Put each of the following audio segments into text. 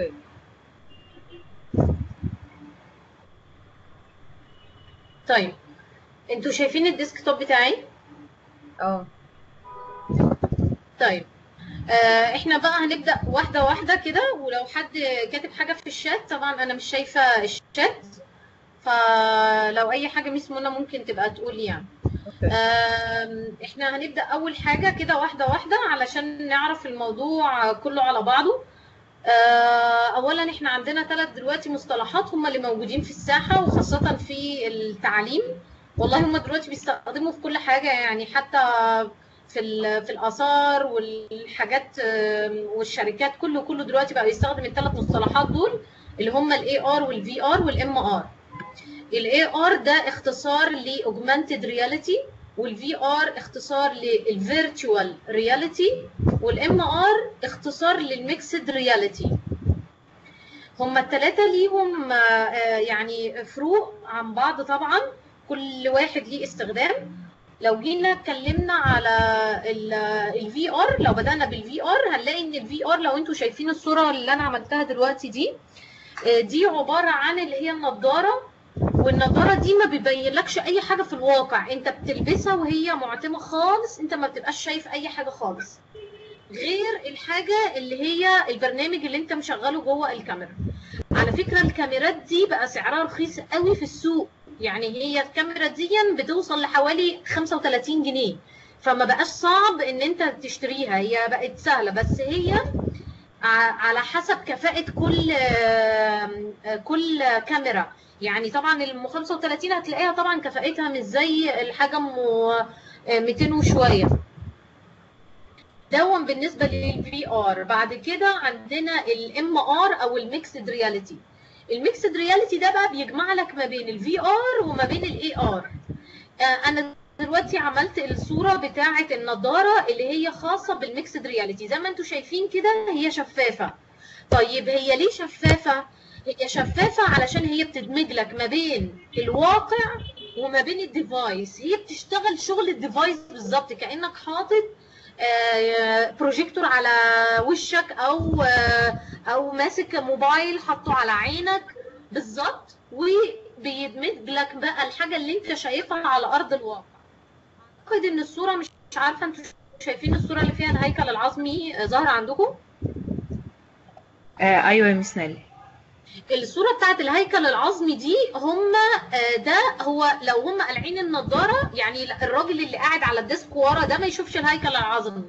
okay طيب. أنتوا شايفين ال desktop بتاعي؟ آه. طيب. آه إحنا بقى هنبدأ واحدة واحدة كده ولو حد كاتب حاجة في الشات طبعا أنا مش شايفة الشات فلو أي حاجة Miss منى ممكن تبقى تقول يعني. آم، إحنا هنبدأ أول حاجة كده واحدة واحدة علشان نعرف الموضوع كله على بعضه. آه، اولا إحنا عندنا ثلاث دلوقتي مصطلحات هم اللي موجودين في الساحة وخاصة في التعليم. والله هم دلوقتي بيستخدموا في كل حاجة يعني حتى في في الآثار والحاجات والشركات كله كله دلوقتي بقى يستخدم الثلاث مصطلحات دول اللي هم ال AR وال VR وال MR ال AR ده اختصار ل augmented reality وال VR اختصار لل virtual reality وال MR اختصار لل mixed reality هما الثلاثه ليهم آه، آه، يعني فروق عن بعض طبعا. كل واحد ليه استخدام. لو جينا اتكلمنا على ال VR لو بدأنا بال VR هنلاقي إن ال VR لو أنتوا شايفين الصورة اللي أنا عملتها دلوقتي دي آه، دي عبارة عن اللي هي النضارة والنضاره دي ما بيبينلكش أي حاجة في الواقع. أنت بتلبسها وهي معتمة خالص أنت ما بتبقاش شايف أي حاجة خالص. غير الحاجة اللي هي البرنامج اللي أنت مشغله جوه الكاميرا. على فكرة الكاميرات دي بقى سعرها رخيص قوي في السوق. يعني هي الكاميرا دي بتوصل لحوالي 35 جنيه. فما بقاش صعب إن أنت تشتريها. هي بقت سهلة. بس هي على حسب كفاءة كل آه، كل كاميرا. يعني طبعا الام 35 هتلاقيها طبعا كفاءتها مش زي الحاجة ام آه، 200 وشوية. ده بالنسبة لل VR بعد كده عندنا ال MR أو ال mixed reality ال mixed reality ده بقى بيجمع لك ما بين ال VR وما بين ال AR أنا دلوقتي عملت الصورة بتاعة النضارة اللي هي خاصة بال mixed reality زي ما أنتم شايفين كده هي شفافة. طيب هي ليه شفافة؟ هي شفافة علشان هي بتدمج لك ما بين الواقع وما بين ال device هي بتشتغل شغل ال device بالظبط كأنك حاطط آه، بروجيكتور على وشك أو آه، أو ماسك موبايل حاطه على عينك بالظبط وبيدمج لك بقى الحاجة اللي أنت شايفها على أرض الواقع. أعتقد إن الصورة مش عارفة أنتوا شايفين الصورة اللي فيها الهيكل العظمي آه، ظاهرة عندكم؟ آه أيوه يا Miss نالي الصورة بتاعت الهيكل العظمي دي هم آه، ده هو لو هم قالعين النضارة يعني الراجل اللي قاعد على الديسك ورا ده ما يشوفش الهيكل العظمي.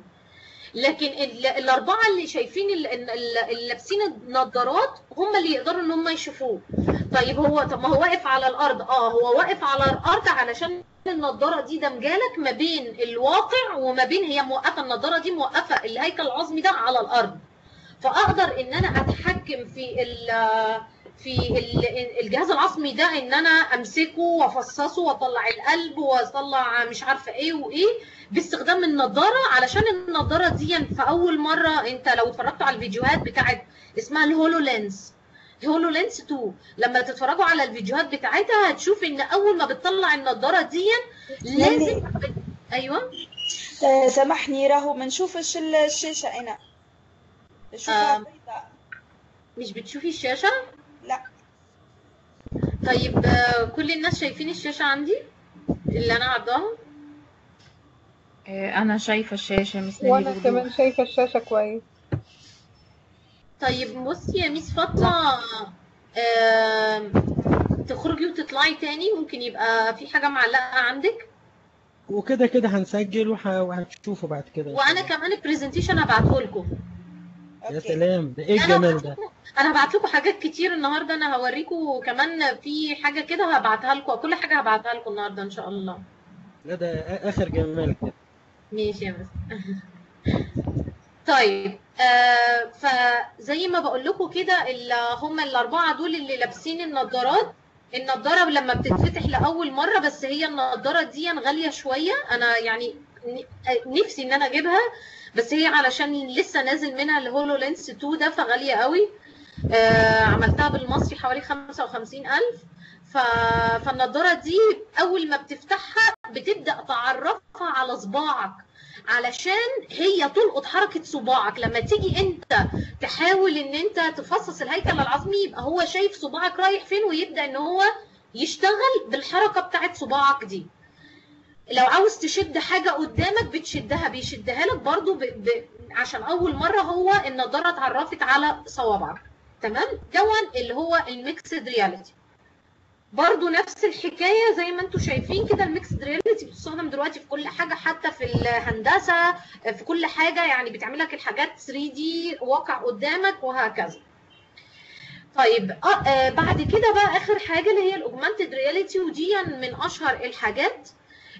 لكن ال- الأربعة اللي شايفين ال- ال- اللي لابسين النضارات هم اللي يقدروا إن هم يشوفوه. طيب هو طب ما هو واقف على الأرض. آه هو واقف على الأرض علشان النضارة دي دمجالك ما بين الواقع وما بين هي موقفة النضارة دي موقفة الهيكل العظمي ده على الأرض. فأقدر إن أنا أتحكم في ال في ال- الجهاز العصبي ده إن أنا أمسكه وأفصصه وأطلع القلب وأطلع مش عارفة إيه وإيه باستخدام النضارة علشان النضارة دي في أول مرة أنت لو اتفرجتوا على الفيديوهات بتاعت اسمها ال HoloLens HoloLens 2 لما تتفرجوا على الفيديوهات بتاعتها هتشوف إن أول ما بتطلع النضارة دي لازم أيوه؟ آه، سامحني راهو بنشوف الش- الشاشة أنا نشوفها آم. بيضاء مش بتشوفي الشاشة؟ لا. طيب آه، كل الناس شايفين الشاشة عندي؟ اللي أنا عرضاها آه الشاشة مس نالي وأنا بوضوح. كمان شايفة الشاشة كويس. طيب بصي يا ميس فاطمة تخرجي وتطلعي تاني؟ ممكن يبقى في حاجة معلقة عندك؟ وكده كده هنسجل وح- وهتشوفوا بعد كده وأنا. كمان البرزنتيشن هبعته لكم يا سلام ده إيه الجمال ده؟ أنا هبعت لكم حاجات كتير النهاردة أنا هوريكم كمان في حاجة كده هبعتها لكم كل حاجة هبعتها لكم النهاردة إن شاء الله. لا ده آخر جمال كده. ماشي يا مس طيب آه فزي ما بقول لكم كده اللي هم الأربعة دول اللي لابسين النضارات. النضارة لما بتتفتح لأول مرة بس هي النضارة دي غالية شوية. أنا يعني آه، نفسي إن أنا أجيبها. بس هي علشان لسه نازل منها الهولو لينس 2 ده فغالية قوي. آه عملتها بالمصري حوالي 55000 ف... فالنضارة دي أول ما بتفتحها بتبدأ تعرفها على صباعك علشان هي تلقط حركة صباعك. لما تيجي أنت تحاول إن أنت تفصص الهيكل العظمي يبقى هو شايف صباعك رايح فين ويبدأ إن هو يشتغل بالحركة بتاعت صباعك دي. لو عاوز تشد حاجة قدامك بتشدها بيشدها لك برضو ب... ب... عشان أول مرة هو النضارة اتعرفت على صوابعك. تمام؟ ده اللي هو ال mixed reality. برضو نفس الحكاية زي ما أنتم شايفين كده ال mixed reality بتستخدم دلوقتي في كل حاجة حتى في الهندسة في كل حاجة يعني بتعمل لك الحاجات 3D واقع قدامك وهكذا. طيب آه آه بعد كده بقى آخر حاجة اللي هي ال augmented reality ودي من أشهر الحاجات.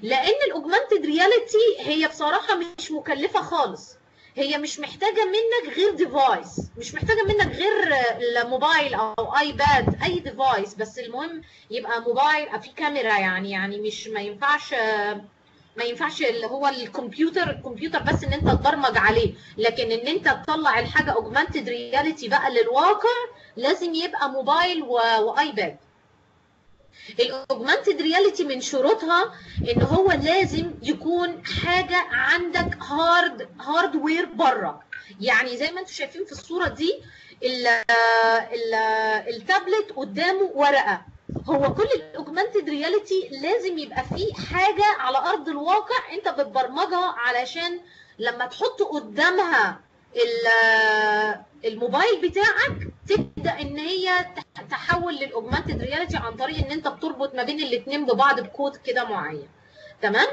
لأن ال augmented reality هي بصراحة مش مكلفة خالص. هي مش محتاجة منك غير device مش محتاجة منك غير الموبايل أو iPad أي device بس المهم يبقى موبايل في كاميرا يعني يعني مش ما ينفعش ما ينفعش اللي هو الكمبيوتر الكمبيوتر بس إن أنت تبرمج عليه. لكن إن أنت تطلع الحاجة augmented reality بقى للواقع لازم يبقى موبايل و iPad ال augmented reality من شروطها إن هو لازم يكون حاجة عندك hard hardware بره. يعني زي ما أنتم شايفين في الصورة دي ال ال التابلت قدامه ورقة. هو كل ال augmented reality لازم يبقى فيه حاجة على أرض الواقع أنت بتبرمجها علشان لما تحط قدامها الموبايل بتاعك تبدأ إن هي تحول لل augmented reality عن طريق إن أنت بتربط ما بين الاثنين ببعض بكود كده معين. تمام؟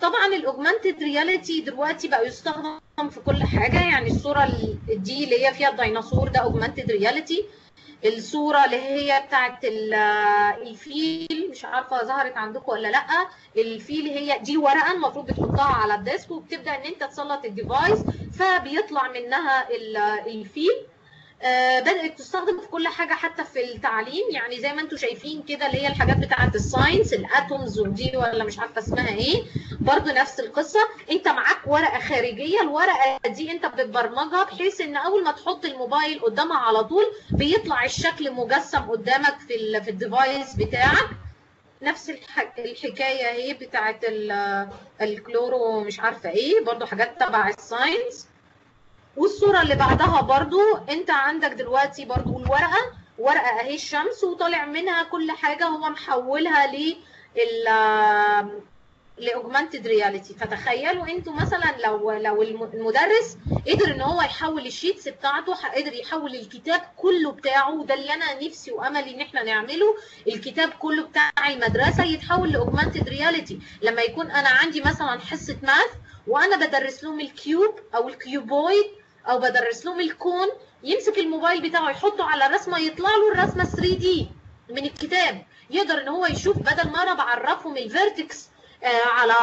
طبعا ال augmented reality دلوقتي بقى يستخدم في كل حاجة. يعني الصورة دي اللي هي فيها الديناصور ده augmented reality الصورة اللي هي بتاعت الفيل مش عارفة ظهرت عندكم ولا لأ. الفيل هي دي ورقة المفروض بتحطها على ال desk وبتبدأ إن أنت تسلط ال device فبيطلع منها الفيل. بدأت تستخدم في كل حاجة حتى في التعليم. يعني زي ما أنتم شايفين كده اللي هي الحاجات بتاعه ال science ال atoms ودي ولا مش عارفة اسمها إيه. برضو نفس القصة. انت معاك ورقة خارجية الورقة دي انت بتبرمجها بحيث ان أول ما تحط الموبايل قدامها على طول بيطلع الشكل مجسم قدامك في ال في ال device بتاعك. نفس الحكاية هي بتاعه ال chloro مش عارفة إيه. برضو حاجات تبع ال science. والصورة اللي بعدها برضو انت عندك دلوقتي برضو الورقة ورقة اهي الشمس وطالع منها كل حاجة هو محولها ل ل augmented reality فتخيلوا أنتوا مثلا لو لو المدرس قدر ان هو يحول ال sheets بتاعته قدر يحول الكتاب كله بتاعه وده اللي أنا نفسي واملي ان إحنا نعمله الكتاب كله بتاع المدرسة يتحول ل augmented reality لما يكون أنا عندي مثلا حصة math وأنا بدرس لهم ال cube أو ال cuboid أو بدرس لهم ال cone يمسك الموبايل بتاعه يحطه على رسمة يطلع له الرسمة 3D من الكتاب. يقدر إن هو يشوف بدل ما أنا بعرفهم ال vertex آه على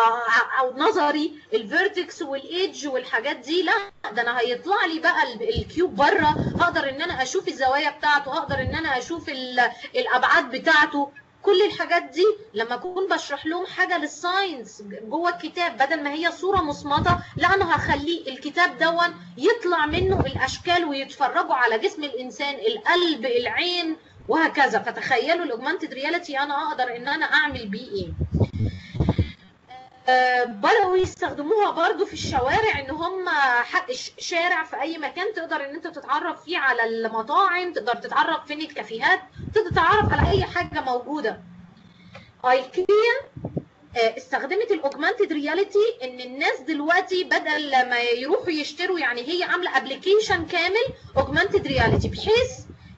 أو نظري ال vertex وال edge والحاجات دي لا ده أنا هيطلع لي بقى ال cube بره. هقدر إن أنا أشوف الزوايا بتاعته هقدر إن أنا أشوف الأبعاد بتاعته. كل الحاجات دي لما أكون بشرح لهم حاجة لل science جوه الكتاب بدل ما هي صورة مصمته لا أنا هخليه الكتاب دون يطلع منه الأشكال ويتفرجوا على جسم الإنسان القلب العين وهكذا. فتخيلوا ال augmented reality أنا أقدر إن أنا أعمل بيه إيه. بدأوا يستخدموها برضو في الشوارع إن هم حق شارع في أي مكان تقدر إن أنت تتعرف فيه على المطاعم تقدر تتعرف فين الكافيهات تقدر تتعرف على أي حاجة موجودة. ايكيا استخدمت ال augmented reality إن الناس دلوقتي بدل ما يروحوا يشتروا يعني هي عاملة application كامل augmented reality بحيث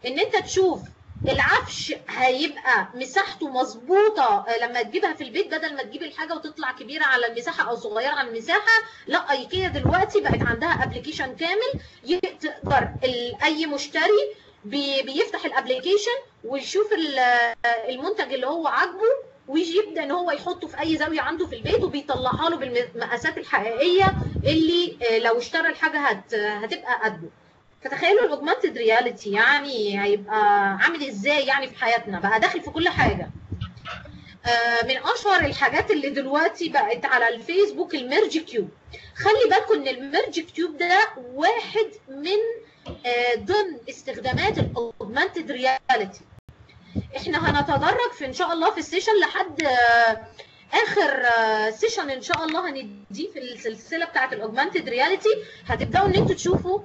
إن أنت تشوف العفش هيبقى مساحته مظبوطة لما تجيبها في البيت بدل ما تجيب الحاجة وتطلع كبيرة على المساحة أو صغيرة على المساحة لا ايكيا دلوقتي بقت عندها application كامل تقدر أي مشتري بيفتح ال application ويشوف المنتج اللي هو عاجبه ويجي يبدا إن هو يحطه في أي زاوية عنده في البيت وبيطلعها له بالمقاسات الحقيقية اللي لو اشترى الحاجة هت هتبقى قده. فتخيلوا ال augmented reality يعني هيبقى عامل إزاي يعني في حياتنا؟ بقى داخل في كل حاجة. آه من أشهر الحاجات اللي دلوقتي بقت على الفيسبوك ال Merge Cube. خلي بالكم إن ال Merge Cube ده واحد من آه ضمن استخدامات ال augmented reality. إحنا هنتدرج في إن شاء الله في ال session لحد آه آخر session إن شاء الله هنديه في السلسلة بتاعة ال augmented reality. هتبدأوا إن أنتوا تشوفوا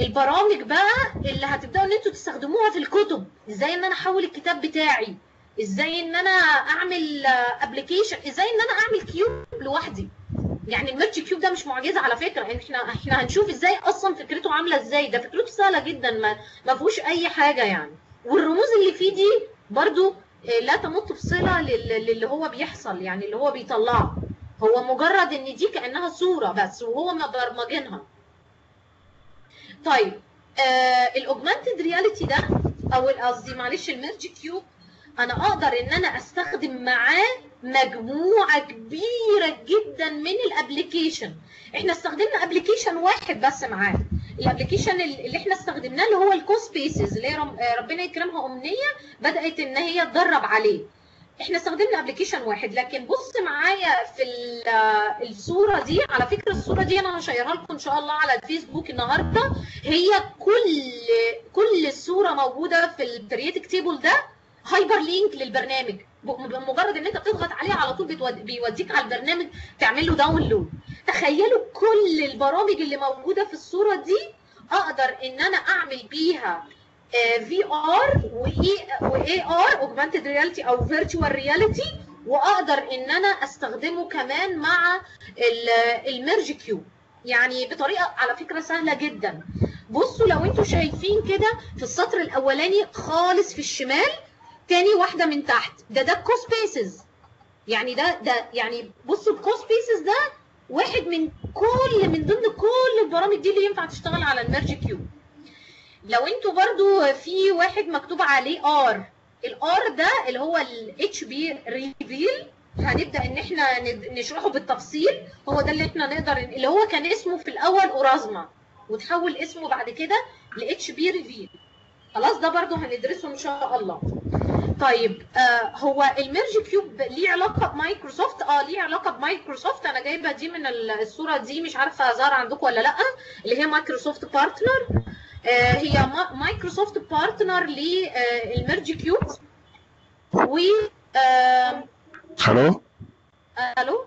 البرامج بقى اللي هتبدأوا إن أنتوا تستخدموها في الكتب. إزاي إن أنا أحول الكتاب بتاعي؟ إزاي إن أنا أعمل application إزاي إن أنا أعمل cube لوحدي؟ يعني ال Merge Cube ده مش معجزة على فكرة. إحنا إحنا هنشوف إزاي أصلا فكرته عاملة إزاي. ده فكرته سهلة جدا ما ما فيهوش أي حاجة يعني. والرموز اللي فيه دي برضو آه، لا تمت بصلة لل- للي هو بيحصل يعني اللي هو بيطلعه. هو مجرد إن دي كأنها صورة بس وهو مبرمجينها. طيب آه ال augmented reality ده أو قصدي معلش ال Merge Cube أنا أقدر إن أنا أستخدم معاه مجموعة كبيرة جدا من ال application إحنا استخدمنا application واحد بس معاه. ال application اللي إحنا استخدمناه اللي هو ال CoSpaces اللي آه، ربنا يكرمها أمنية بدأت إن هي تدرب عليه. إحنا استخدمنا application واحد لكن بص معايا في آه، الصورة دي على فكرة الصورة دي أنا ه share ها لكم إن شاء الله على الفيسبوك النهارده. هي كل كل الصورة موجودة في ال creative table ده hyperlink للبرنامج. ب- مجرد إن أنت بتضغط عليه على طول بيوديك على البرنامج تعمل له download تخيلوا كل البرامج اللي موجودة في الصورة دي أقدر إن أنا أعمل بيها VR و AR augmented reality أو virtual reality وأقدر إن أنا أستخدمه كمان مع ال Merge Cube يعني بطريقة على فكرة سهلة جدا. بصوا لو أنتوا شايفين كده في السطر الأولاني خالص في الشمال تاني واحدة من تحت. ده ده ال CoSpaces يعني ده ده يعني بصوا ال CoSpaces ده واحد من كل من ضمن كل البرامج دي اللي ينفع تشتغل على ال Merge Cube لو أنتوا برضو في واحد مكتوب عليه R ال R ده اللي هو ال HP Reveal هنبدأ إن إحنا نشرحه بالتفصيل. هو ده اللي إحنا نقدر اللي هو كان اسمه في الأول Aurasma وتحول اسمه بعد كده ل HP Reveal خلاص ده برضو هندرسه إن شاء الله. طيب آه هو ال Merge Cube ليه علاقة بمايكروسوفت؟ آه ليه علاقة بمايكروسوفت؟ أنا جايبة دي من ال- الصورة دي مش عارفة ظاهره عندكم ولا لأ اللي هي مايكروسوفت partner هي ما- مايكروسوفت partner لل Merge Cube و آه ألو ألو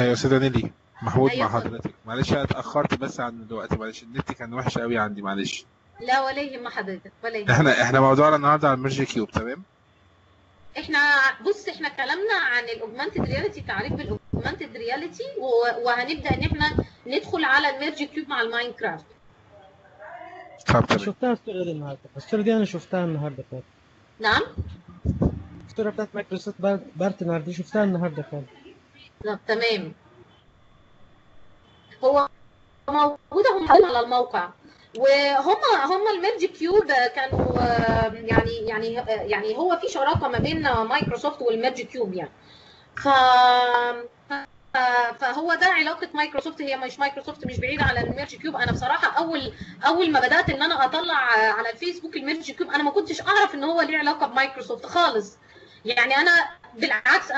أيوه يا أستاذة نيلي محمود أيوة مع. حضرتك. معلش أنا اتأخرت بس عن دلوقتي معلش. النت كان وحش قوي عندي معلش. لا ولا يهم حضرتك؟ ولا يهم إحنا إحنا موضوعنا النهارده عن ال Merge Cube تمام؟ إحنا بص إحنا كلامنا عن ال augmented reality تعريف بال augmented reality وهنبدأ إن إحنا ندخل على ال Merge Cube مع ال Minecraft تمام شفتها الصورة دي النهاردة. الصورة دي أنا شفتها النهاردة فعلا نعم؟ الصورة بتاعت مايكروسوفت part- partner دي شفتها النهاردة فعلا طب تمام. هو موجوده هم على الموقع. وهم هم ال Merge Cube كانوا يعني يعني يعني هو في شراكه ما بين مايكروسوفت وال Merge Cube يعني ف- فهو ده علاقة مايكروسوفت. هي مش مايكروسوفت مش بعيده على ال Merge Cube. أنا بصراحة أول أول ما بدأت إن أنا أطلع على الفيسبوك ال Merge Cube أنا ما كنتش أعرف إن هو ليه علاقة بمايكروسوفت خالص. يعني أنا بالعكس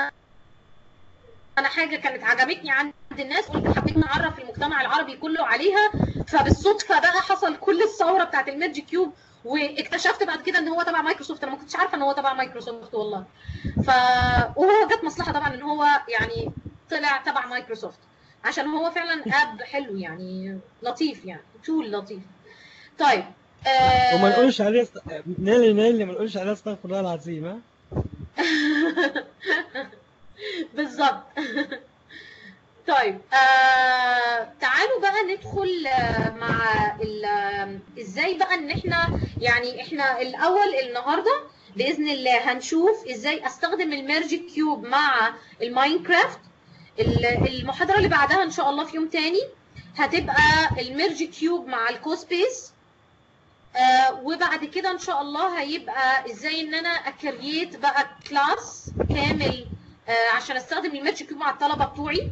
أنا حاجة كانت عجبتني عند الناس قلت حبيت نعرف المجتمع العربي كله عليها. فبالصدفة بقى حصل كل الثورة بتاعت ال Merge Cube واكتشفت بعد كده إن هو تبع مايكروسوفت. أنا ما كنتش عارفة إن هو تبع مايكروسوفت والله. ف وهو جت مصلحة طبعا إن هو يعني طلع تبع مايكروسوفت. عشان هو فعلا app حلو يعني لطيف يعني tool لطيف. طيب آه وما نقولش عليه است... نيلي نيلي ما نقولش عليه استغفر الله العظيم ها؟ بالظبط. طيب آه تعالوا بقى ندخل آه مع آه، إزاي بقى ان إحنا يعني إحنا الأول النهارده بإذن الله هنشوف إزاي أستخدم ال Merge Cube مع ال Minecraft ال- المحاضرة اللي بعدها إن شاء الله في يوم تاني هتبقى ال Merge Cube مع ال CoSpaces. آه وبعد كده إن شاء الله هيبقى إزاي إن أنا a create بقى class كامل آه عشان أستخدم ال Merge Cube مع الطلبة بتوعي.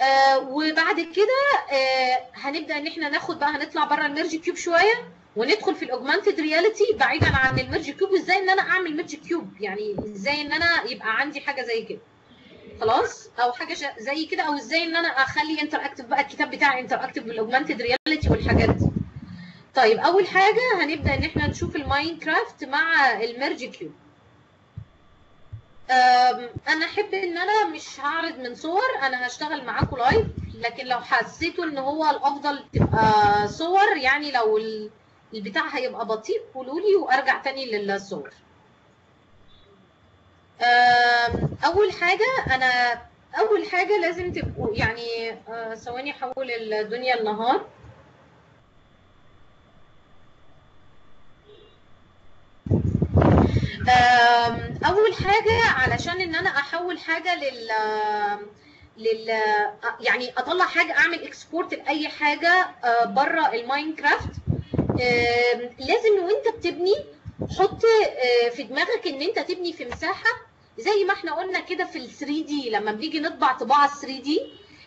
آه وبعد كده آه هنبدأ إن إحنا ناخد بقى هنطلع بره ال Merge Cube شوية وندخل في ال augmented reality بعيدا عن ال Merge Cube وازاي إن أنا أعمل Merge Cube يعني إزاي إن أنا يبقى عندي حاجة زي كده. خلاص؟ أو حاجة زي كده أو إزاي إن أنا أخلي interactive بقى الكتاب بتاعي interactive بال augmented reality والحاجات دي. طيب أول حاجة هنبدأ إن إحنا نشوف ال Minecraft مع ال Merge Cube أم، أنا أحب إن أنا مش هعرض من صور أنا هشتغل معاكم live لكن لو حسيتوا إن هو الأفضل تبقى صور يعني لو ال- البتاع هيبقى بطيء قولوا لي وأرجع تاني للصور. أول حاجة أنا أول حاجة لازم تبقوا يعني آه، ثواني أحول الدنيا النهار أول حاجة علشان إن أنا أحول حاجة لل لل يعني أطلع حاجة أعمل export لأي حاجة بره ال Minecraft لازم وأنت بتبني حط آه، في دماغك إن أنت تبني في مساحة زي ما إحنا قلنا كده في ال 3 دي لما بنيجي نطبع طباعة 3 دي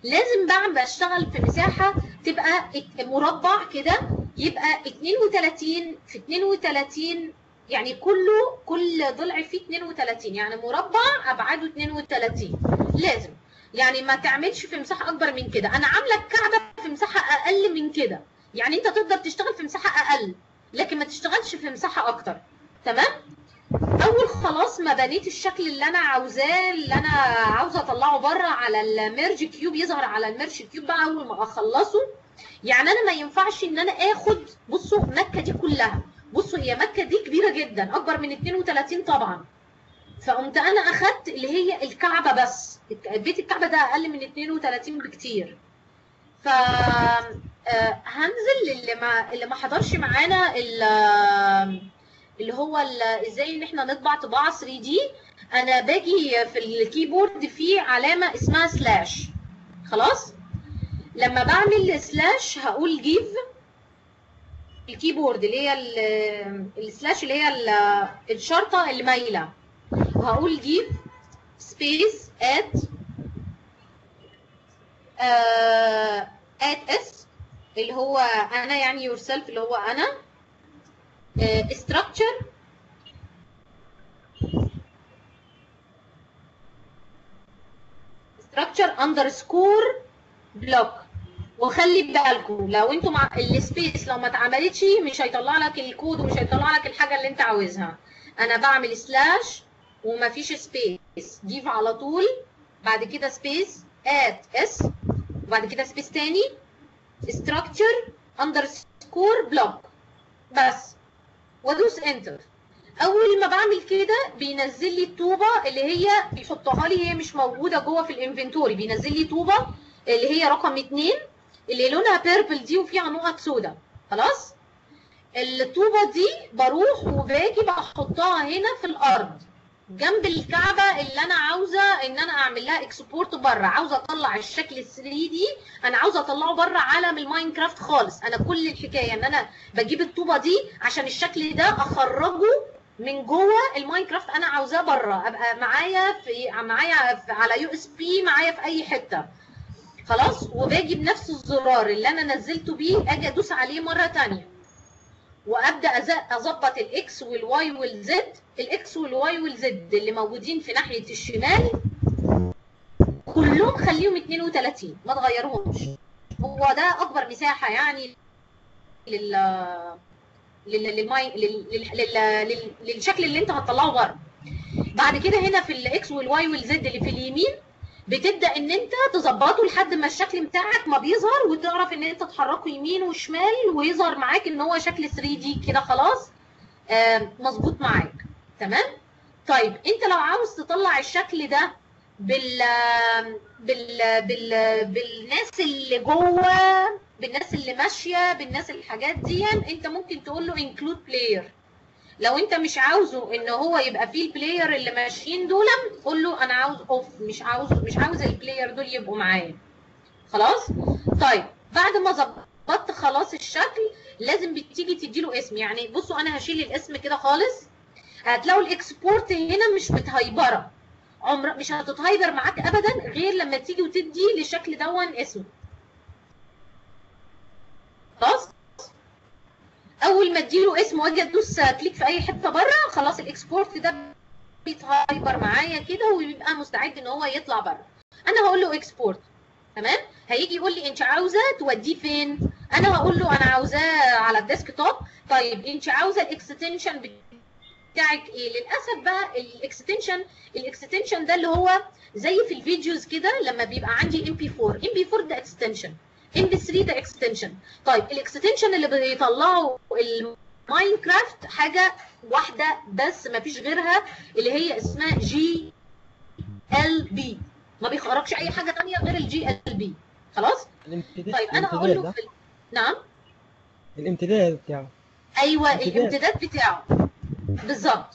لازم بعمل بشتغل في مساحة تبقى مربع كده يبقى 32 في 32 يعني كله كل ضلع فيه 32 يعني مربع أبعاده 32 لازم. يعني ما تعملش في مساحة أكبر من كده. أنا عاملة الكعبه في مساحة أقل من كده. يعني أنت تقدر تشتغل في مساحة أقل لكن ما تشتغلش في مساحة أكتر. تمام؟ أول خلاص ما بنيت الشكل اللي أنا عاوزاه اللي أنا عاوزه أطلعه بره على ال Merge Cube يظهر على ال Merge Cube بقى أول ما أخلصه. يعني أنا ما ينفعش إن أنا آخد بصوا مكة دي كلها. بصوا هي مكة دي كبيرة جدا أكبر من 32 طبعا. فقمت أنا أخدت اللي هي الكعبة بس. بيت الكعبة ده أقل من 32 بكتير. ف آه، هنزل اللي ما اللي ما حضرش معانا ال- اللي هو إزاي إن إحنا نطبع طباعة 3D أنا باجي في ال keyboard في علامة اسمها slash خلاص؟ لما بعمل slash هقول give ال keyboard اللي هي ال- ال slash اللي هي ال- الشرطة اللي مايله وهقول give space at at S اللي هو أنا يعني yourself اللي هو أنا. Structure. Structure underscore block. وخلي بالكم لو أنتوا مع ال space لو ما اتعملتش مش هيطلع لك الكود ومش هيطلع لك الحاجة اللي انت عاوزها. أنا بعمل slash ومفيش space give على طول بعد كده space at S وبعد كده space تاني structure underscore block. بس. وادوس enter. أول ما بعمل كده بينزل لي الطوبة اللي هي بيحطها لي هي مش موجودة جوه في ال inventory. بينزل لي طوبة اللي هي رقم اتنين اللي لونها purple دي وفيها نقط سودا خلاص؟ الطوبة دي بروح وباجي بحطها هنا في الأرض. جنب الكعبة اللي أنا عاوزة إن أنا أعمل لها export بره عاوزة أطلع الشكل ال 3 D. أنا عاوزة أطلعه بره عالم ال Minecraft خالص. أنا كل الحكاية إن أنا بجيب الطوبة دي عشان الشكل ده أخرجه من جوه ال Minecraft أنا عاوزاه بره أبقى معايا في معايا في على USB معايا في أي حتة. خلاص؟ وباجي بنفس الزرار اللي أنا نزلته بيه أجي أدوس عليه مرة تانية. وأبدأ أظبط الاكس والواي والزد الاكس والواي والزد اللي موجودين في ناحية الشمال كلهم خليهم 32 ما تغيرهمش. هو ده أكبر مساحة يعني لل لل... للماي... لل... لل... لل... لل... للشكل اللي أنت هتطلعه بره. بعد كده هنا في الاكس والواي والزد اللي في اليمين بتبدأ إن أنت تظبطه لحد ما الشكل بتاعك ما بيظهر وتعرف إن أنت تحركه يمين وشمال ويظهر معاك إن هو شكل 3 D كده خلاص آه مظبوط معاك. تمام؟ طيب أنت لو عاوز تطلع الشكل ده بال بال بال بالناس اللي جوه بالناس اللي ماشية بالناس الحاجات دي أنت ممكن تقول له include player لو انت مش عاوزه ان هو يبقى فيه ال player اللي ماشيين دول قول له أنا عاوز off مش عاوز مش عاوز ال player دول يبقوا معايا. خلاص؟ طيب بعد ما ظبطت خلاص الشكل لازم بتيجي تديله اسم. يعني بصوا أنا هشيل الاسم كده خالص. هتلاقوا ال export هنا مش متهيبرة. عمر مش هتتهيبر معاك ابدا غير لما تيجي وتدي للشكل دون اسم خلاص أول ما اديله اسم وأجي أدوس click في أي حتة بره خلاص ال export ده بيتهايبر معايا كده ويبقى مستعد إن هو يطلع بره أنا هقول له export. تمام؟ هيجي يقول لي أنت عاوزة توديه فين؟ أنا هقول له أنا عاوزاه على ال desktop. طيب أنت عاوزة ال extension بتاعك إيه؟ للأسف بقى ال extension ال extension ده اللي هو زي في ال videos كده لما بيبقى عندي MP 4 MP 4 ده extension. 3 ده extension طيب ال extension اللي بيطلعه ال Minecraft حاجة واحدة بس ما فيش غيرها اللي هي اسمها GLB. ما بيخرجش أي حاجة تانية غير ال GLB. خلاص؟ طيب أنا هقول له ده في ال- نعم؟ الامتداد بتاعه. أيوه امتداد. الامتداد بتاعه. بالظبط.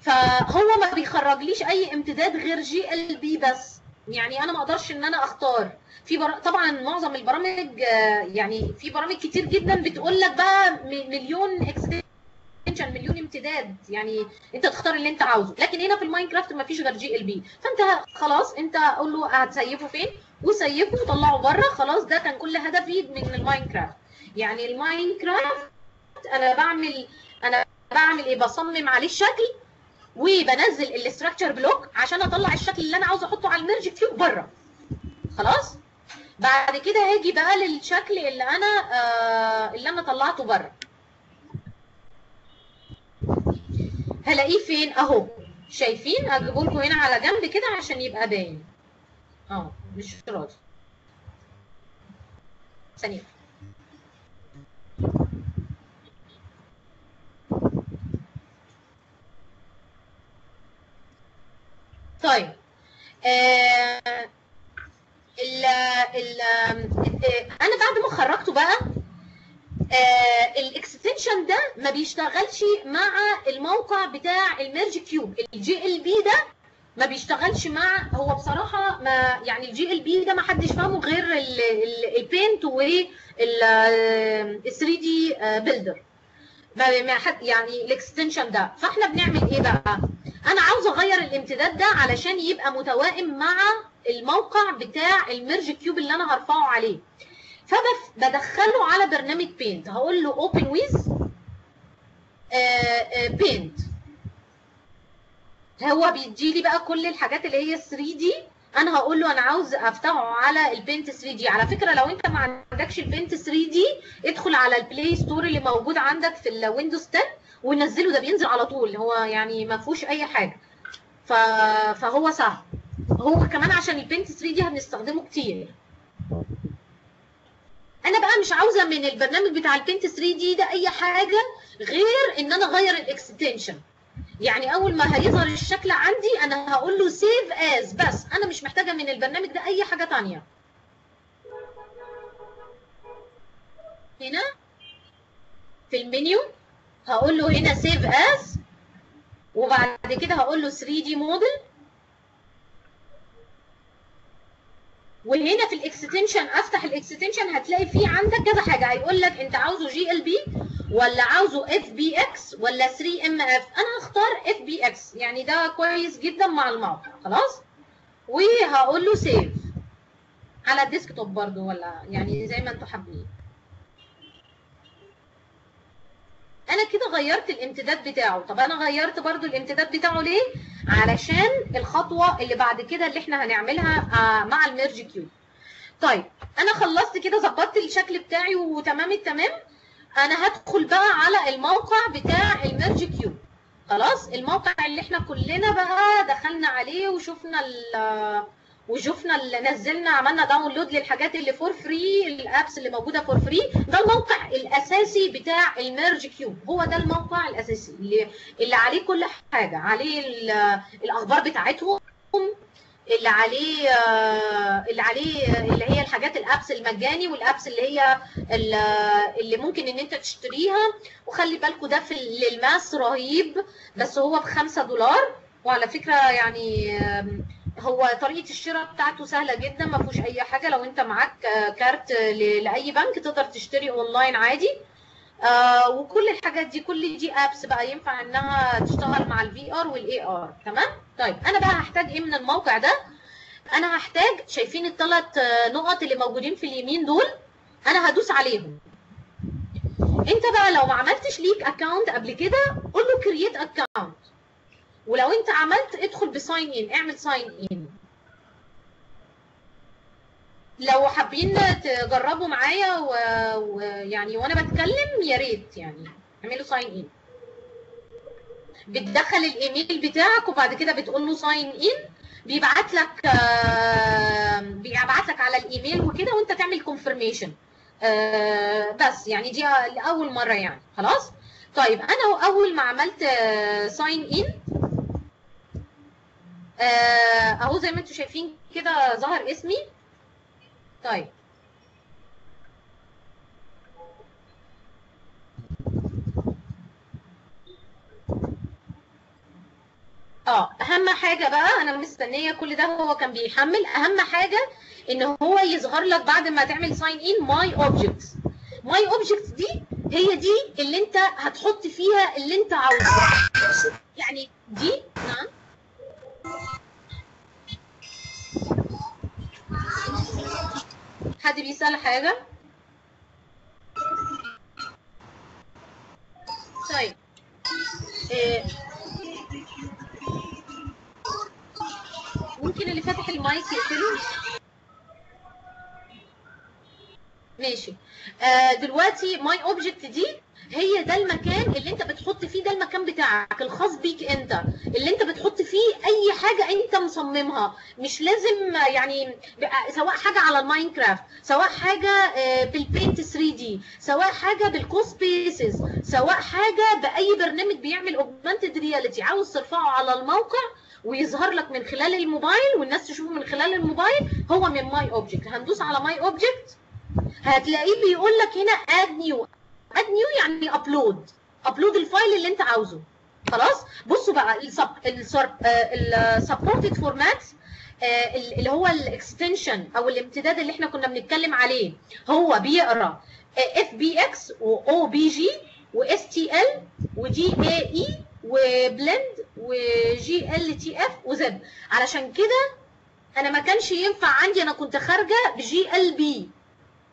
فهو ما بيخرجليش أي امتداد غير GLB بس. يعني أنا ما أقدرش إن أنا أختار. في بر... طبعا معظم البرامج آه، يعني في برامج كتير جدا بتقول لك بقى مليون extension مليون امتداد. يعني أنت تختار اللي أنت عاوزه. لكن هنا في ال Minecraft ما فيش غير GLB. فأنت خلاص أنت قول له هت save ه فين؟ و save ه وطلعه بره. خلاص ده كان كل هدفي من ال Minecraft. يعني ال Minecraft أنا بعمل أنا بعمل إيه؟ بصمم عليه الشكل وبنزل ال structure block عشان اطلع الشكل اللي أنا عاوزه احطه على ال Merge Cube بره. خلاص؟ بعد كده هاجي بقى للشكل اللي أنا آه اللي أنا طلعته بره. هلاقيه فين؟ اهو. شايفين؟ هجيبه لكم هنا على جنب كده عشان يبقى باين. آه مش راضي. ثانية. طيب. آه ال ال أنا بعد ما خرجته بقى آه ال extension ده ما بيشتغلش مع الموقع بتاع ال Merge Cube ال GLB ده ما بيشتغلش مع هو بصراحة ما يعني ال GLB ده ما حدش فاهمه غير ال Paint وال 3 D Builder ما حد يعني ال extension ده. فاحنا بنعمل إيه بقى؟ أنا عاوزه أغير الامتداد ده علشان يبقى متوائم مع الموقع بتاع ال Merge Cube اللي أنا هرفعه عليه. فبدخله على برنامج Paint هقول له open with Paint هو بيدي لي بقى كل الحاجات اللي هي 3 D أنا هقول له أنا عاوز أفتحه على ال Paint 3 D على فكرة لو أنت ما عندكش ال Paint 3 D ادخل على ال Play Store اللي موجود عندك في ال Windows 10 ونزله ده بينزل على طول هو يعني ما فيهوش أي حاجة. فهو سهل. هو كمان عشان ال Paint 3 D هنستخدمه كتير. أنا بقى مش عاوزة من البرنامج بتاع ال Paint 3 D ده أي حاجة غير إن أنا أغير ال extension يعني أول ما هيظهر الشكل عندي أنا هقول له save as بس أنا مش محتاجة من البرنامج ده أي حاجة تانية. هنا في المنيو هقول له هنا save as وبعد كده هقول له 3 D model وهنا في ال extension افتح ال extension هتلاقي فيه عندك كذا حاجة. هيقول لك انت عاوزه GLB ولا عاوزه FBX ولا 3 MF أنا هختار FBX يعني ده كويس جدا مع الموقع. خلاص؟ وهقول له save على ال desktop برضو ولا يعني زي ما أنتوا حابين. أنا كده غيرت الامتداد بتاعه. طب أنا غيرت برضو الامتداد بتاعه ليه؟ علشان الخطوة اللي بعد كده اللي إحنا هنعملها آه مع ال Merge Cube طيب أنا خلصت كده ظبطت الشكل بتاعي وتمام التمام. أنا هدخل بقى على الموقع بتاع ال Merge Cube خلاص الموقع اللي إحنا كلنا بقى دخلنا عليه وشفنا ال وشفنا اللي نزلنا عملنا download للحاجات اللي for free ال apps اللي موجودة for free ده الموقع الأساسي بتاع ال Merge Cube. هو ده الموقع الأساسي اللي اللي عليه كل حاجة. عليه الأخبار بتاعتهم اللي عليه اللي عليه اللي هي الحاجات ال apps المجاني وال apps اللي هي اللي ممكن إن أنت تشتريها. وخلي بالكم ده في للماس رهيب. بس هو ب 5 دولار. وعلى فكرة يعني هو طريقة الشراء بتاعته سهلة جدا ما فيهوش أي حاجة. لو أنت معاك كارت لأي بنك تقدر تشتري أونلاين عادي. آه وكل الحاجات دي كل دي apps بقى ينفع إنها تشتغل مع ال VR وال AR تمام؟ طيب أنا بقى هحتاج إيه من الموقع ده؟ أنا هحتاج شايفين الثلاث نقط اللي موجودين في اليمين دول أنا هدوس عليهم. أنت بقى لو ما عملتش ليك account قبل كده قول له create account ولو انت عملت ادخل ب sign in اعمل sign in لو حابين تجربوا معايا ويعني و... وأنا بتكلم يا ريت يعني اعملوا sign in بتدخل الإيميل بتاعك وبعد كده بتقول له sign in بيبعت لك آه، بيبعت لك على الإيميل وكده وانت تعمل confirmation بس يعني دي لأول مرة يعني. خلاص؟ طيب أنا أول ما عملت sign in أهو زي ما أنتم شايفين كده ظهر اسمي. طيب. آه أهم حاجة بقى أنا مستنية كل ده هو كان بيحمل. أهم حاجة إن هو يظهر لك بعد ما تعمل sign in my objects my objects دي هي دي اللي انت هتحط فيها اللي انت عاوزه. يعني دي نعم. حد بيسأل حاجة؟ طيب إيه. ممكن اللي فاتح المايك يقفله ماشي آه دلوقتي my object دي هي ده المكان اللي انت بتحط فيه ده المكان بتاعك الخاص بيك انت. اللي انت بتحط فيه أي حاجة انت مصممها. مش لازم يعني سواء حاجة على ال Minecraft سواء حاجة آه، بال Paint 3D سواء حاجة بال CoSpaces سواء حاجة بأي برنامج بيعمل augmented reality عاوز ترفعه على الموقع ويظهر لك من خلال الموبايل والناس تشوفه من خلال الموبايل هو من my object هندوس على my object هتلاقيه بيقول لك هنا add new add new يعني upload upload ال file اللي انت عاوزه. خلاص؟ بصوا بقى ال supported format اللي هو ال extension أو الامتداد اللي إحنا كنا بنتكلم عليه هو بيقرأ FBX و OBJ و STL و DAE و Blend و glTF و Z علشان كده أنا ما كانش ينفع عندي أنا كنت خارجة ب GLB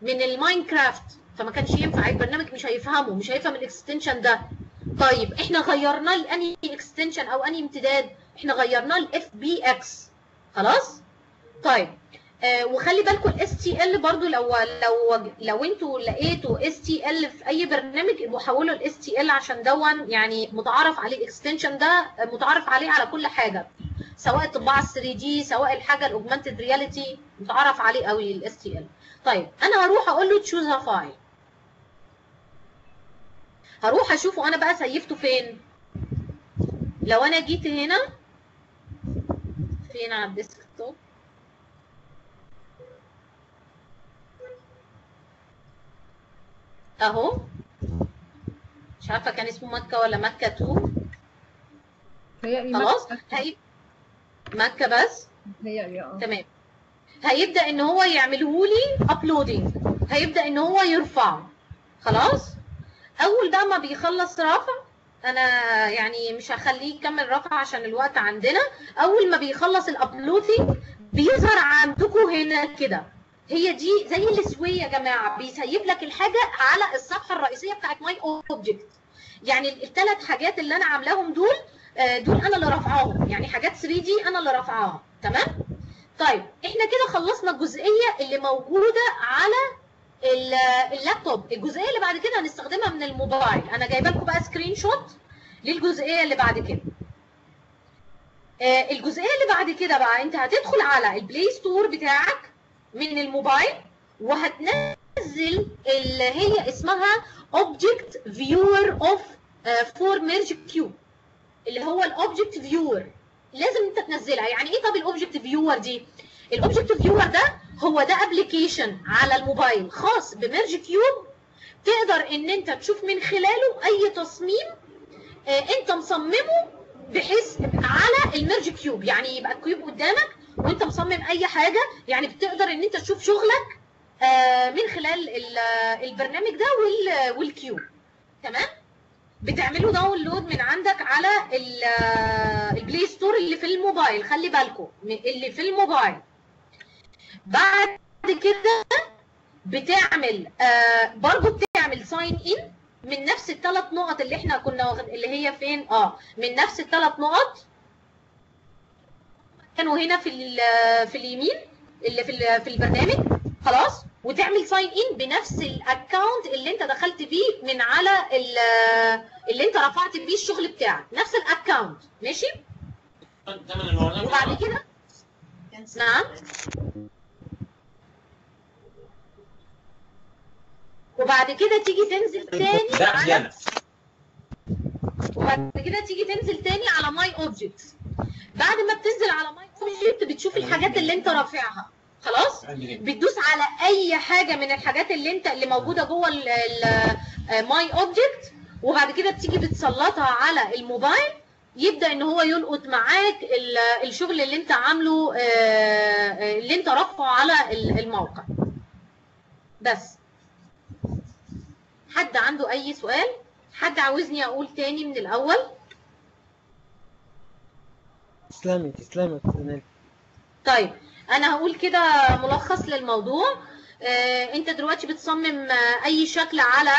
من ال Minecraft. فما كانش ينفع البرنامج مش هيفهمه مش هيفهم ال extension ده. طيب إحنا غيرناه لاني extension أو اني امتداد؟ إحنا غيرناه ل FBX خلاص؟ طيب وخلي بالكم ال STL برضو لو لو لو أنتوا لقيتوا STL في أي برنامج يبقوا حولوا ال STL عشان دون يعني متعارف عليه ال extension ده متعارف عليه على كل حاجة. سواء الطباعه 3D سواء الحاجة ال augmented reality متعارف عليه قوي ال STL طيب أنا هروح أقول له choose a file هروح أشوفه أنا بقى save ته فين. لو أنا جيت هنا فين على ال desktop؟ أهو. مش عارفة كان اسمه مكة ولا مكة 2 هي خلاص هي مكة بس. هي آه. تمام. هيبدأ إن هو يعمله لي uploading هيبدأ إن هو يرفع. خلاص؟ أول بقى ما بيخلص رفع أنا يعني مش هخليه يكمل رفع عشان الوقت عندنا. أول ما بيخلص ال uploading بيظهر عندكم هنا كده. هي دي زي السوي يا جماعة بيسيب لك الحاجة على الصفحة الرئيسية بتاعت my object يعني الثلاث حاجات اللي أنا عاملاهم دول آه، دول أنا اللي رافعاهم. يعني حاجات 3D أنا اللي رافعاها تمام؟ طيب إحنا كده خلصنا الجزئية اللي موجودة على ال- اللاب توب. الجزئية اللي بعد كده هنستخدمها من الموبايل. أنا جايبة لكم بقى screenshot للجزئية اللي بعد كده. آه، الجزئية اللي بعد كده بقى أنت هتدخل على ال Play Store بتاعك. من الموبايل وهتنزل اللي هي اسمها Object Viewer of آه، for Merge Cube اللي هو ال Object Viewer لازم انت تنزلها. يعني إيه طب ال Object Viewer دي؟ ال Object Viewer ده هو ده application على الموبايل. خاص ب Merge Cube تقدر ان انت تشوف من خلاله اي تصميم آه، انت مصممه بحيث على ال Merge Cube يعني يبقى ال cube قدامك وانت مصمم اي حاجة يعني بتقدر ان انت تشوف شغلك آه، من خلال ال- البرنامج ده وال- وال cube تمام؟ بتعملوا download من عندك على ال- ال Play Store اللي في الموبايل. خلي بالكم اللي في الموبايل. بعد كده بتعمل آه برضو بتعمل sign in من نفس الثلاث نقط اللي إحنا كنا اللي هي فين؟ آه من نفس الثلاث نقط كانوا هنا في ال- في اليمين اللي في في البرنامج. خلاص. وتعمل sign in بنفس ال account اللي انت دخلت بيه من على ال- اللي انت رفعت بيه الشغل بتاعك. نفس ال account ماشي؟ وبعد كده؟ نعم. وبعد كده تيجي تنزل تاني على وبعد كده تيجي تنزل تاني على my object بعد ما بتنزل على my object بتشوف الحاجات اللي انت رافعها. خلاص؟ بتدوس على أي حاجة من الحاجات اللي انت اللي موجودة جوه ال my object وبعد كده بتيجي بتسلطها على الموبايل يبدأ إن هو يلقط معاك ال- الشغل اللي انت عامله آه، آه، اللي انت رافعه على ال- الموقع. بس. حد عنده أي سؤال؟ حد عاوزني أقول تاني من الأول؟ تسلمي تسلمي نيلي. طيب أنا هقول كده ملخص للموضوع. آه، أنت دلوقتي بتصمم أي شكل على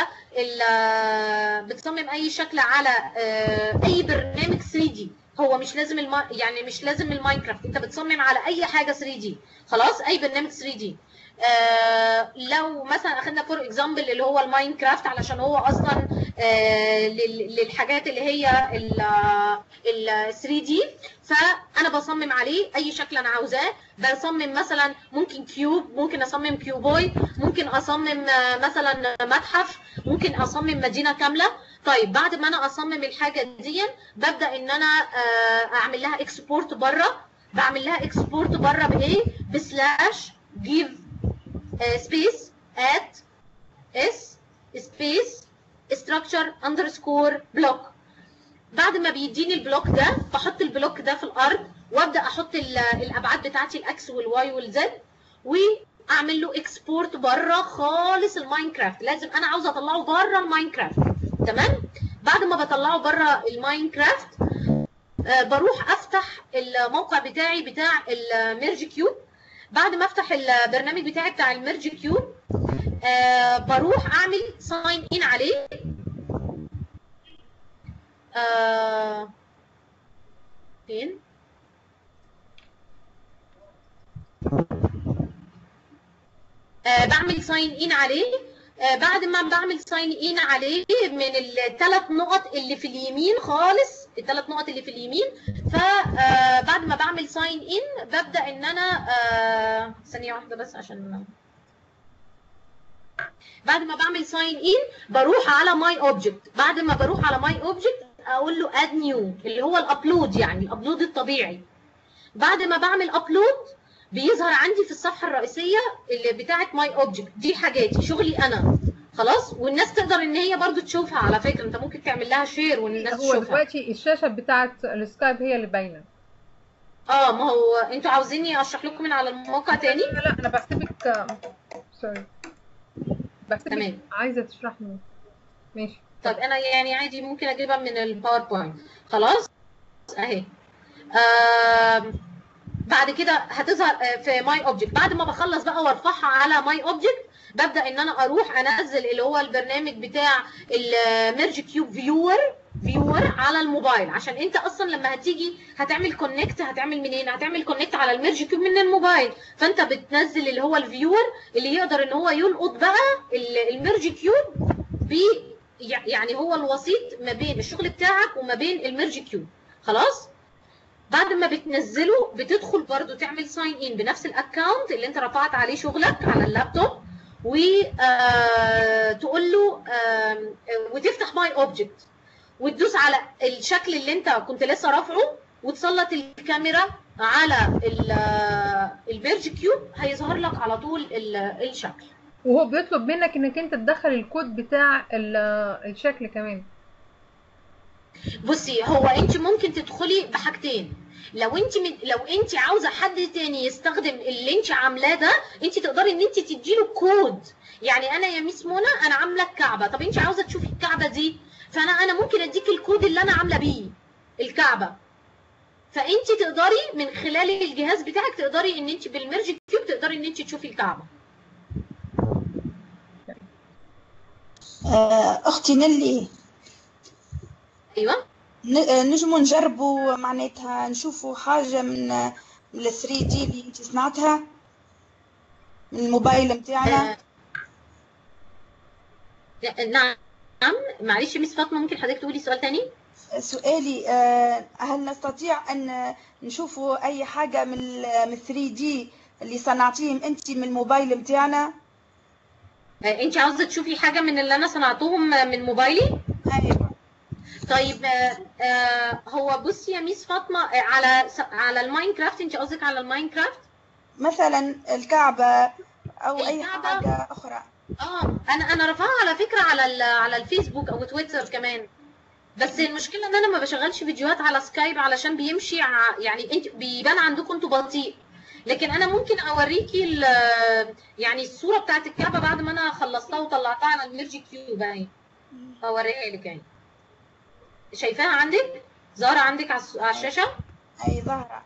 آه، بتصمم أي شكل على آه، أي برنامج 3 دي. هو مش لازم الم... يعني مش لازم الماينكرافت. أنت بتصمم على أي حاجة 3 دي. خلاص أي برنامج 3 دي. آه لو مثلا أخدنا for example اللي هو ال Minecraft علشان هو أصلا آه لل- للحاجات اللي هي ال 3 D فأنا بصمم عليه أي شكل أنا عاوزاه. بصمم مثلا ممكن cube ممكن أصمم كيوبوي ممكن أصمم آه، مثلا متحف ممكن أصمم مدينة كاملة. طيب بعد ما أنا أصمم الحاجة دي ببدأ إن أنا آه، أعمل لها export بره. بعمل لها export بره بإيه؟ ب slash give space at s space structure underscore block. بعد ما بيديني ال block ده بحط ال block ده في الأرض وأبدأ أحط ال- الأبعاد بتاعتي الاكس والواي والزد وأعمل له export بره خالص ال Minecraft لازم أنا عاوزه أطلعه بره ال Minecraft تمام؟ بعد ما بطلعه بره ال Minecraft آه، بروح أفتح الموقع بتاعي بتاع ال Merge Cube بعد ما افتح البرنامج بتاعي بتاع ال Merge Cube آه بروح اعمل sign in عليه. آه فين؟ آه بعمل sign in عليه. آه بعد ما بعمل sign in عليه من الثلاث نقط اللي في اليمين خالص الثلاث نقط اللي في اليمين. فبعد ما بعمل sign in ببدأ إن أنا آه ثانية واحدة بس عشان بعد ما بعمل sign in بروح على my object بعد ما بروح على my object أقول له add new اللي هو ال upload يعني ال upload الطبيعي. بعد ما بعمل upload بيظهر عندي في الصفحة الرئيسية اللي بتاعه my object دي حاجاتي شغلي أنا. خلاص؟ والناس تقدر إن هي برضو تشوفها على فكرة. أنت ممكن تعمل لها share والناس هو تشوفها. دلوقتي الشاشة بتاعت السكايب هي اللي باينة. آه ما هو أنتوا عاوزيني أشرح لكم من على الموقع تاني؟ لا لا أنا بحسبك sorry بحسبك تمام. عايزة تشرح لي. ماشي. طب أنا يعني عادي ممكن أجيبها من ال PowerPoint خلاص؟ أهي. آم، بعد كده هتظهر آه، في my object بعد ما بخلص بقى وأرفعها على my object ببدأ إن أنا أروح أنزل اللي هو البرنامج بتاع ال Merge Cube viewer viewer على الموبايل. عشان أنت أصلا لما هتيجي هتعمل connect هتعمل منين؟ هتعمل connect على ال Merge Cube من الموبايل. فأنت بتنزل اللي هو ال viewer اللي يقدر إن هو يلقط بقى ال- ال Merge Cube ب يع- يعني هو الوسيط ما بين الشغل بتاعك وما بين ال Merge Cube خلاص؟ بعد ما بتنزله بتدخل برضو تعمل sign in بنفس ال account اللي أنت رفعت عليه شغلك على اللابتوب. وتقول له آم، وتفتح my object وتدوس على الشكل اللي انت كنت لسه رافعه وتسلط الكاميرا على ال Merge Cube هيظهر لك على طول ال- الشكل. وهو بيطلب منك إنك أنت تدخل الكود بتاع ال- الشكل كمان. بصي هو انت ممكن تدخلي بحاجتين. لو انت من لو انت عاوزة حد تاني يستخدم اللي انت عاملاه ده انت تقدري ان انت تديله كود. يعني أنا يا Miss منى أنا عاملة الكعبة. طب انت عاوزة تشوفي الكعبة دي؟ فانا أنا ممكن أديك الكود اللي أنا عاملة بيه الكعبة. فأنت تقدري من خلال الجهاز بتاعك تقدري إن انت بال Merge Cube تقدري إن انت تشوفي الكعبة. آه، أختي نلي أيوه. آه، نجموا نجربوا معناتها نشوفوا حاجة من ال 3 دي اللي انت صنعتها من الموبايل متاعنا؟ آه، نعم. معلش ميس فاطمة ممكن حضرتك تقولي سؤال تاني؟ سؤالي آه، هل نستطيع أن نشوف أي حاجة من من 3 دي اللي صنعتيهم أنت من الموبايل متاعنا؟ آه، انت عاوزة تشوفي حاجة من اللي أنا صنعتهم من موبايلي أيوة. طيب آه، آه، هو بصي يا Miss فاطمة آه، على على ال Minecraft انت قصدك على ال Minecraft؟ مثلا الكعبة أو أي الكعبة؟ حاجة أخرى. آه أنا أنا رافعاها على فكرة على على الفيسبوك أو تويتر كمان. بس المشكلة إن أنا ما بشغلش فيديوهات على سكايب علشان بيمشي ع- يعني انت بيبان عندكم أنتوا بطيء. لكن أنا ممكن أوريكي يعني الصورة بتاعت الكعبة بعد ما أنا خلصتها وطلعتها على ال Merge Cube اهي أوريها لك اهي شايفاها عندك؟ ظاهرة عندك على الشاشة؟ أي ظهرة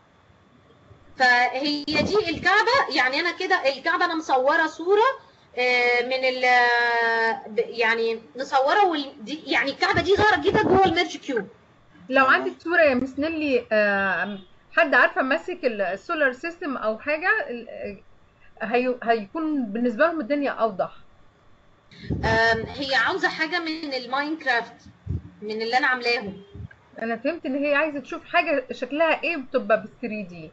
فهي دي الكعبة. يعني أنا كده الكعبة أنا مصورة صورة آه، من ال يعني مصورة وال- دي يعني الكعبة دي ظاهرة كده جوه ال Merge Cube. لو عندك صورة يا Miss نيلي آه، حد عارفة ماسك ال- ال solar system أو حاجة ال- آه، هي هيكون بالنسبة لهم الدنيا أوضح. آم، هي عاوزة حاجة من ال Minecraft. من اللي أنا عاملاهم. أنا فهمت إن هي عايزة تشوف حاجة شكلها إيه بتبقى بال 3D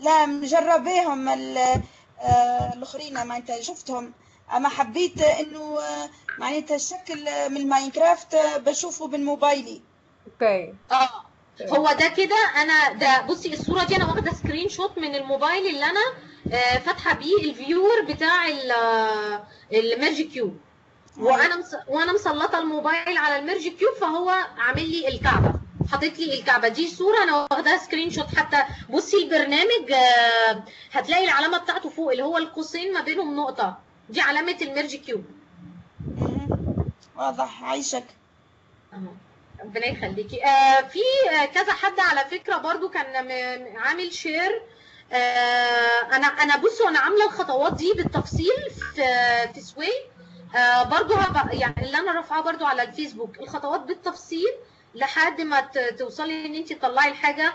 لا مجربيهم ال- آه، الآخرين معناتها شفتهم. أما حبيت إنه آه، معناتها الشكل من ال Minecraft آه، بشوفه بالموبايلي. Okay. آه. هو ده كده. أنا ده بصي الصورة دي أنا واخدة screenshot من الموبايل اللي أنا فاتحة بيه ال viewer بتاع ال Merge Cube وأنا مس... وأنا مسلطة الموبايل على ال Merge Cube فهو عامل لي الكعبة. حاطط لي الكعبة. دي صورة أنا واخداها screenshot. حتى بصي البرنامج آه، هتلاقي العلامة بتاعته فوق اللي هو القوسين ما بينهم نقطة. دي علامة ال Merge Cube. واضح. أهو. ربنا يخليكي. آه في آه كذا حد على فكرة برضو كان عامل share آه أنا أنا بصوا أنا عاملة الخطوات دي بالتفصيل في في Sway آه برضو يعني اللي أنا رافعاه برضو على الفيسبوك. الخطوات بالتفصيل لحد ما توصلي إن انت تطلعي الحاجة.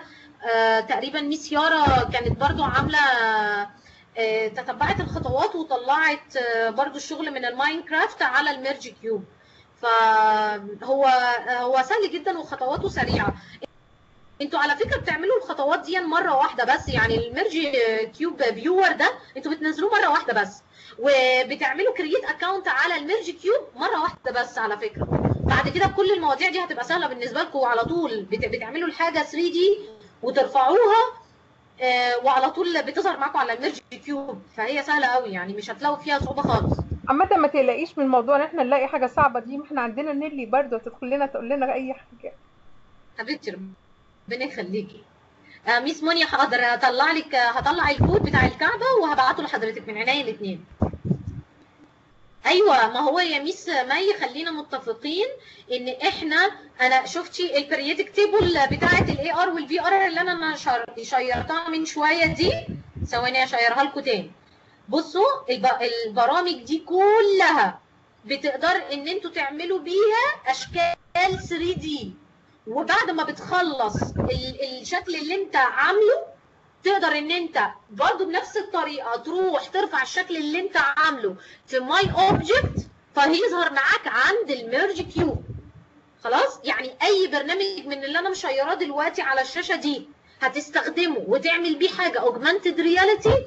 آه تقريبا Miss يارا كانت برضو عاملة آه تتبعت الخطوات وطلعت آه برضو الشغل من ال Minecraft على ال Merge Cube. فهو هو سهل جدا وخطواته سريعة. أنتوا على فكرة بتعملوا الخطوات دي مرة واحدة بس يعني ال Merge Cube viewer ده أنتوا بتنزلوه مرة واحدة بس وبتعملوا create account على ال Merge Cube مرة واحدة بس على فكرة. بعد كده كل المواضيع دي هتبقى سهلة بالنسبة لكم على طول بت- بتعملوا الحاجة 3D وترفعوها آه، وعلى طول بتظهر معاكم على ال Merge Cube فهي سهلة قوي يعني مش هتلاقوا فيها صعوبة خالص. عامة ما تقلقيش من موضوع ان إحنا نلاقي حاجة صعبة دي ما إحنا عندنا نيلي برضه تدخل لنا تقول لنا أي حاجة. حبيبتي ربنا يخليكي. آه، Miss مونيا هقدر هطلع لك هطلع الكود بتاع الكعبة وهبعته لحضرتك من عينيا الاثنين أيوه ما هو يا ميس مي خلينا متفقين إن إحنا أنا شفتي ال periodic table بتاعة ال AR وال VR اللي أنا شيرتها من شوية دي. ثواني أشيرها لكم تاني. بصوا الب- البرامج دي كلها بتقدر إن أنتوا تعملوا بيها أشكال 3D وبعد ما بتخلص ال- الشكل اللي انت عامله تقدر ان انت برضو بنفس الطريقة تروح ترفع الشكل اللي انت عامله في my object فهيظهر معاك عند ال Merge Cube خلاص؟ يعني أي برنامج من اللي أنا مشيراه دلوقتي على الشاشة دي هتستخدمه وتعمل بيه حاجة augmented reality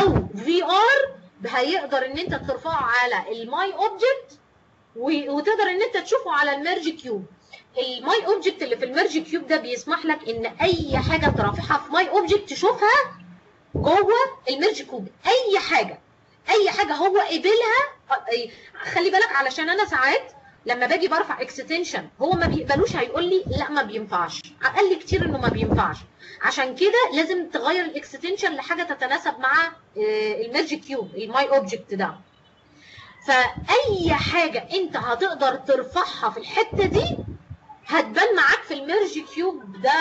أو VR هيقدر إن أنت ترفعه على ال my object وتقدر إن أنت تشوفه على ال Merge Cube ال my object اللي في ال Merge Cube ده بيسمح لك إن أي حاجة ترافعها في my object تشوفها جوه ال Merge Cube. أي حاجة. أي حاجة هو قبلها أي- خلي بالك علشان أنا ساعات لما باجي برفع extension هو ما بيقبلوش هيقول لي لا ما بينفعش. لي كتير إنه ما بينفعش. عشان كده لازم تغير ال extension لحاجة تتناسب مع آه، ال Merge Cube ال my object ده. فأي حاجة أنت هتقدر ترفعها في الحتة دي هتبان معاك في ال Merge Cube ده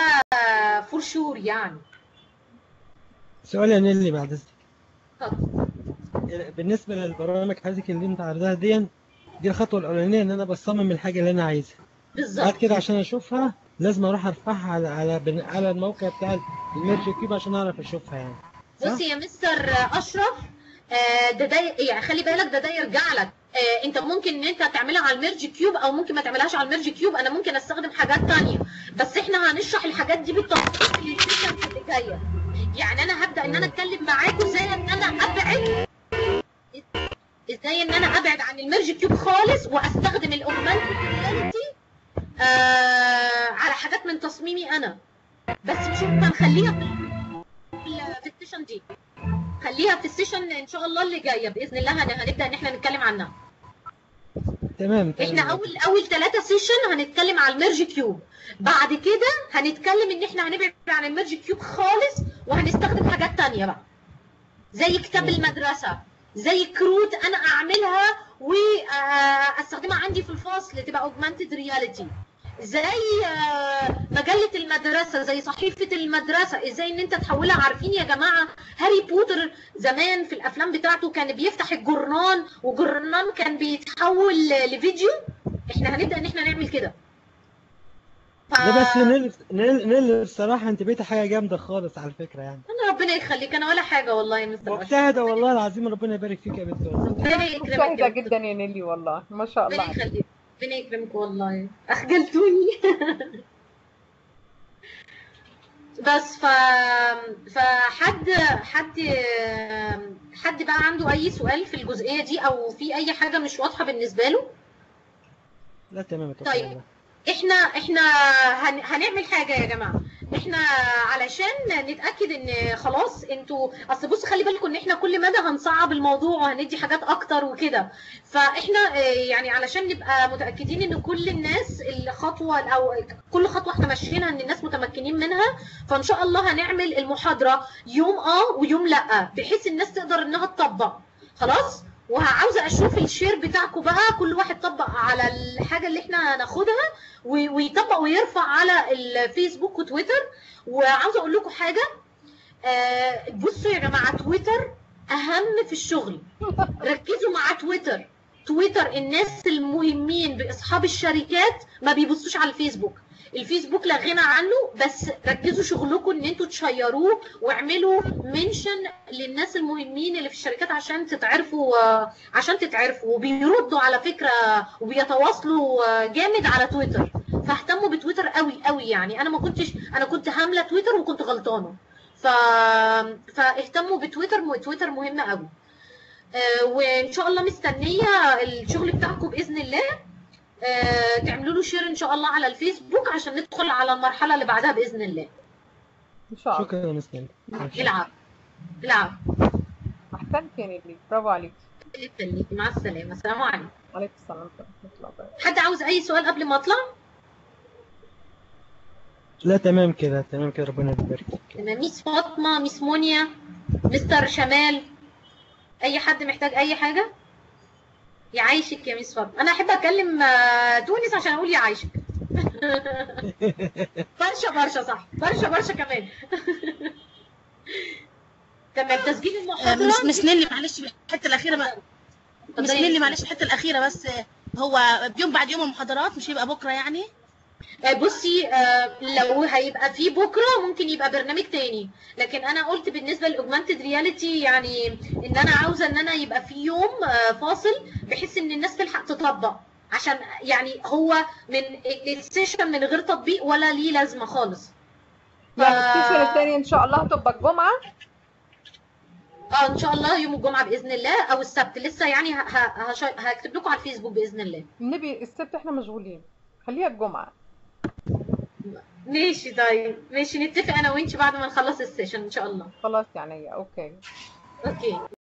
for sure يعني سؤال يا نيلي بعد اذنك اتفضل. بالنسبة للبرامج حضرتك اللي انت عرضها دي دي الخطوة الأولانية إن أنا بصمم الحاجة اللي أنا عايزها بعد بالظبط كده عشان أشوفها لازم أروح أرفعها على على على الموقع بتاع ال Merge Cube عشان أعرف أشوفها يعني؟ بصي يا مستر أشرف ده ده يعني خلي بالك ده ده يرجع لك. آه، انت ممكن ان انت تعملها على ال Merge Cube أو ممكن ما تعملهاش على ال Merge Cube. أنا ممكن استخدم حاجات تانية. بس إحنا هنشرح الحاجات دي بالتفصيل في ال session اللي جاية. يعني أنا هبدأ ان أنا اتكلم معاكم إزاي ان أنا ابعد إزاي ان أنا ابعد عن ال Merge Cube خالص واستخدم ال augmented reality آه على حاجات من تصميمي أنا. بس مش هنخليها في ال session دي. خليها في ال session ان شاء الله اللي جاية. بإذن الله هن- هنبدأ إن إحنا نتكلم عنها. تمام تمام. إحنا اول أول ثلاثة session هنتكلم على ال Merge Cube. بعد كده هنتكلم إن إحنا هنبعد عن ال Merge Cube خالص وهنستخدم حاجات تانية بقى. زي كتاب المدرسة زي كروت أنا أعملها واستخدمها عندي في الفصل تبقى augmented reality زي آه، مجلة المدرسة زي صحيفة المدرسة إزاي إن أنت تحولها؟ عارفين يا جماعة هاري بوتر زمان في الأفلام بتاعته كان بيفتح الجرنان وجرنان كان بيتحول لفيديو؟ إحنا هنبدأ إن إحنا نعمل كده. ف... ده بس نيل نيل نيل الصراحة أنت بقيت حاجة جامدة خالص على فكرة يعني. أنا ربنا يخليك أنا ولا حاجة والله يا مستر أشرف. مجتهدة والله العظيم ربنا يبارك فيك يا بنت والله. ربنا يكرمك جدا يا نيلي والله ما شاء الله ربنا يخليك. ربنا يكرمك والله. أخجلتوني. بس ف فحد حد حد بقى عنده أي سؤال في الجزئية دي أو في أي حاجة مش واضحة بالنسبة له؟ لا تمام طيب. إحنا إحنا هن هنعمل حاجة يا جماعة. إحنا علشان نتأكد ان خلاص أنتوا اصل بص خلي بالكم ان إحنا كل مدى هنصعب الموضوع وهندي حاجات أكتر وكده. فاحنا آه، يعني علشان نبقى متأكدين ان كل الناس الخطوة أو كل خطوة إحنا ماشيينها ان الناس متمكنين منها فان شاء الله هنعمل المحاضرة يوم آه ويوم لأ بحيث الناس تقدر انها تطبق. خلاص؟ وعاوزة أشوف الشير بتاعكم بقى. كل واحد طبق على الحاجة اللي إحنا هناخدها ويطبق ويرفع على الفيسبوك وتويتر. وعاوزة أقول لكم حاجة آه، بصوا يا جماعة تويتر أهم في الشغل. ركزوا مع تويتر. تويتر الناس المهمين بأصحاب الشركات ما بيبصوش على الفيسبوك. الفيسبوك لا غنى عنه بس ركزوا شغلكم إن أنتوا تشيروه واعملوا منشن للناس المهمين اللي في الشركات عشان تتعرفوا آه، عشان تتعرفوا. وبيردوا على فكرة وبيتواصلوا آه، جامد على تويتر. فاهتموا بتويتر قوي قوي يعني. أنا ما كنتش أنا كنت هاملة تويتر وكنت غلطانة. ف... فاهتموا بتويتر تويتر مهم قوي. آه، وإن شاء الله مستنية الشغل بتاعكم بإذن الله. تعملوا له share إن شاء الله على الفيسبوك عشان ندخل على المرحلة اللي بعدها بإذن الله. إن شاء الله. شكرا يا Miss نيلي العب. العب. أحسنت يا نيلي. برافو عليك. يخليكي مع السلامة. السلام عليكم. عليكم السلام ورحمة الله وبركاته. حد عاوز أي سؤال قبل ما أطلع؟ لا تمام كده. تمام كده. ربنا يبارك فيك. تمام. Miss فاطمة Miss مونيا مستر شمال أي حد محتاج أي حاجة؟ يعيشك يا Miss فاطمه أنا أحب أكلم آه، تونس عشان أقول يعيشك. برشا برشا صح. برشا برشا كمان. تمام تسجيل المحاضرة. Miss Miss نيلي معلش الحتة الأخيرة بقى. يا نيلي. معلش الحتة الأخيرة بس آه، هو يوم بعد يوم المحاضرات مش هيبقى بكرة يعني؟ بصي آه، لو هيبقى في بكرة ممكن يبقى برنامج تاني. لكن أنا قلت بالنسبة لل augmented reality يعني إن أنا عاوزة إن أنا يبقى في يوم آه، فاصل بحيث إن الناس تلحق تطبق. عشان يعني هو من ال session من غير تطبيق ولا ليه لازمة خالص. يعني ال session الثاني إن شاء الله هتبقى الجمعة؟ آه إن شاء الله يوم الجمعة بإذن الله أو السبت. لسه يعني هكتب لكم على الفيسبوك بإذن الله. النبي السبت إحنا مشغولين. خليها الجمعة. ماشي طيب. ماشي نتفق أنا وانت بعد ما نخلص ال session إن شاء الله. خلاص يعني okay. okay.